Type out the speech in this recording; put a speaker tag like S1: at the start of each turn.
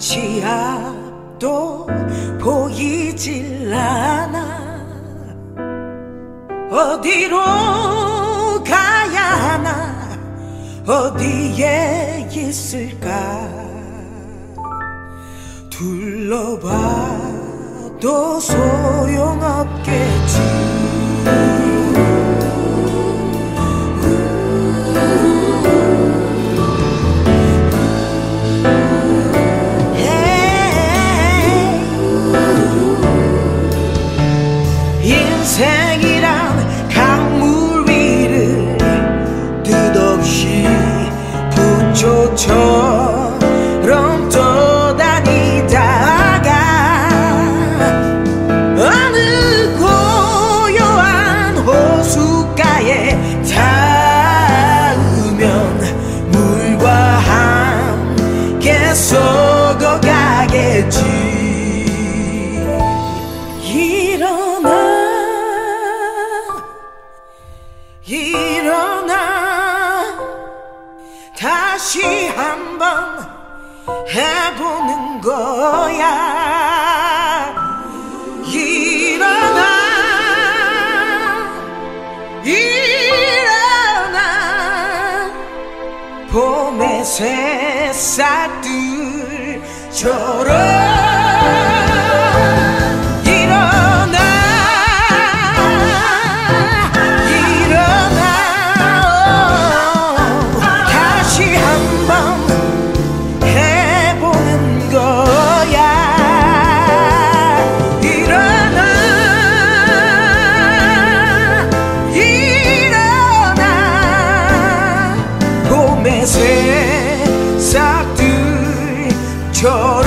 S1: 한치 앞도 보이질 않아 어디로 가야 하나? 어디에 있을까? 둘러봐도 소용없겠지 다시 한번 해보는 거야. 일어나 일어나. 봄의 새싹들처럼 새싹들처럼